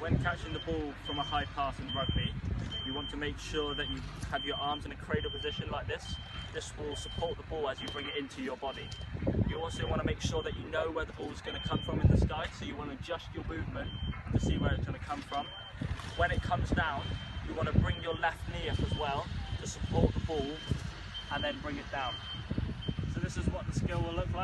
when catching the ball from a high pass in rugby, you want to make sure that you have your arms in a cradle position like this. This will support the ball as you bring it into your body. You also want to make sure that you know where the ball is going to come from in the sky, so you want to adjust your movement to see where it's going to come from. When it comes down, you want to bring your left knee up as well to support the ball and then bring it down. So this is what the skill will look like.